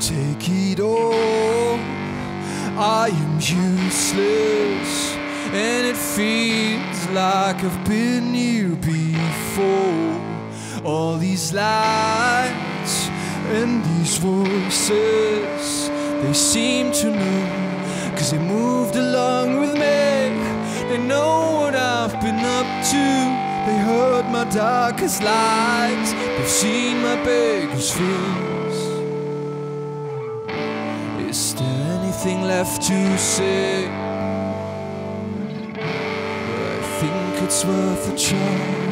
Take it all. I am useless, and it feels like I've been here before. All these lights and these voices, they seem to know, cause they moved along with me. They know what I've been up to. They heard my darkest lies. They've seen my biggest fears. Anything left to say? But I think it's worth a try.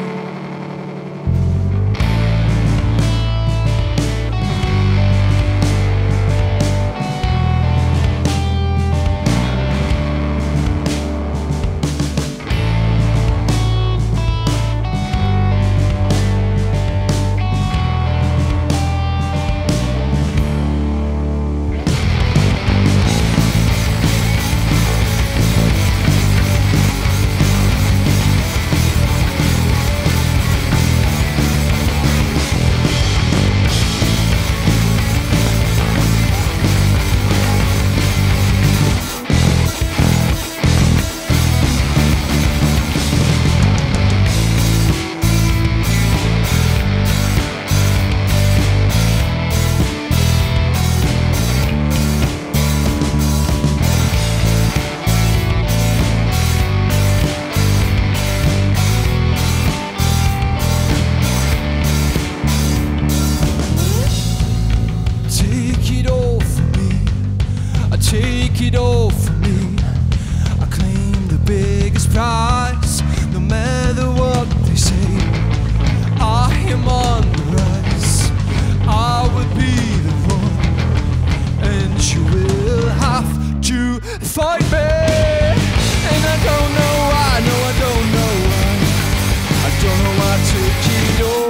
のは月色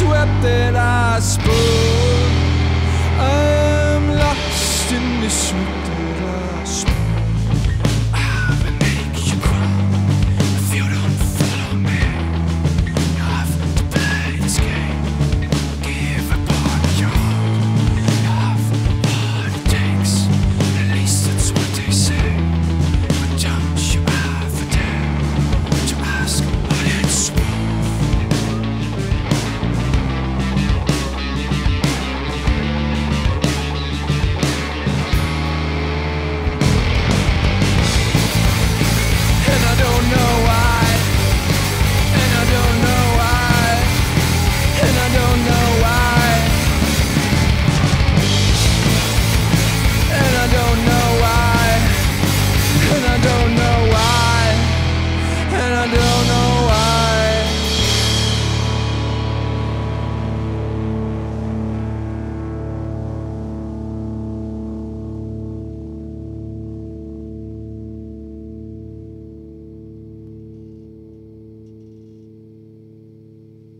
Swept that I spun. I am lost in this.